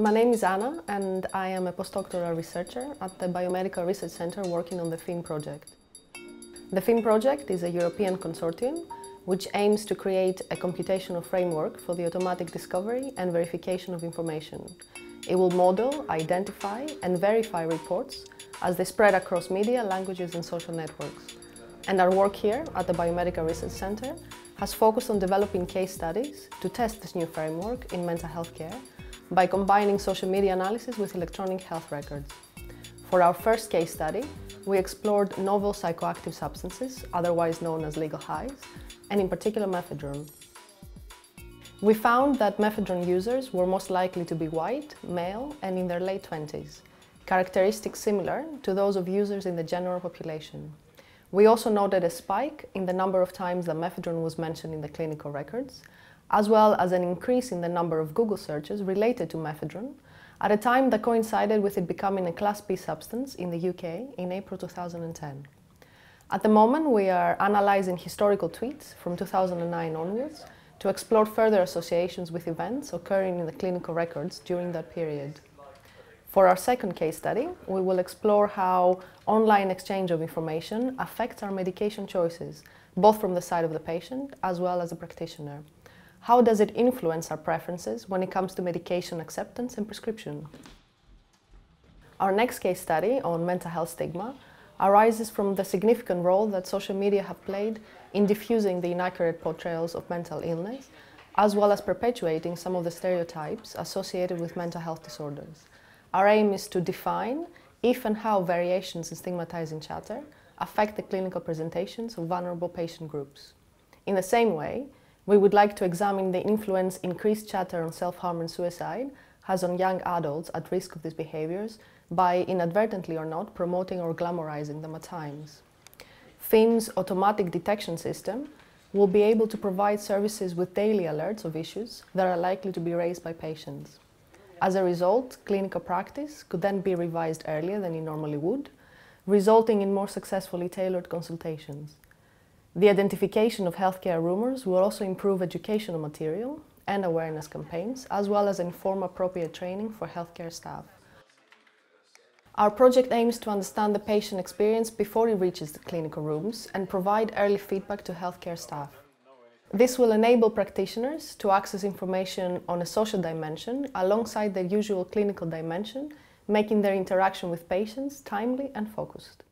My name is Anna and I am a postdoctoral researcher at the Biomedical Research Centre working on the PHEME project. The PHEME project is a European consortium which aims to create a computational framework for the automatic discovery and verification of information. It will model, identify and verify reports as they spread across media, languages and social networks. And our work here at the Biomedical Research Centre has focused on developing case studies to test this new framework in mental health care by combining social media analysis with electronic health records. For our first case study, we explored novel psychoactive substances, otherwise known as legal highs, and in particular mephedrone. We found that mephedrone users were most likely to be white, male, and in their late 20s, characteristics similar to those of users in the general population. We also noted a spike in the number of times that mephedrone was mentioned in the clinical records, as well as an increase in the number of Google searches related to mephedrone at a time that coincided with it becoming a Class B substance in the UK in April 2010. At the moment, we are analysing historical tweets from 2009 onwards to explore further associations with events occurring in the clinical records during that period. For our second case study, we will explore how online exchange of information affects our medication choices, both from the side of the patient as well as the practitioner. How does it influence our preferences when it comes to medication acceptance and prescription? Our next case study on mental health stigma arises from the significant role that social media have played in diffusing the inaccurate portrayals of mental illness, as well as perpetuating some of the stereotypes associated with mental health disorders. Our aim is to define if and how variations in stigmatizing chatter affect the clinical presentations of vulnerable patient groups. In the same way, we would like to examine the influence increased chatter on self-harm and suicide has on young adults at risk of these behaviors by inadvertently or not promoting or glamorizing them at times. PHEME's automatic detection system will be able to provide services with daily alerts of issues that are likely to be raised by patients. As a result, clinical practice could then be revised earlier than it normally would, resulting in more successfully tailored consultations. The identification of healthcare rumours will also improve educational material and awareness campaigns, as well as inform appropriate training for healthcare staff. Our project aims to understand the patient experience before he reaches the clinical rooms and provide early feedback to healthcare staff. This will enable practitioners to access information on a social dimension alongside their usual clinical dimension, making their interaction with patients timely and focused.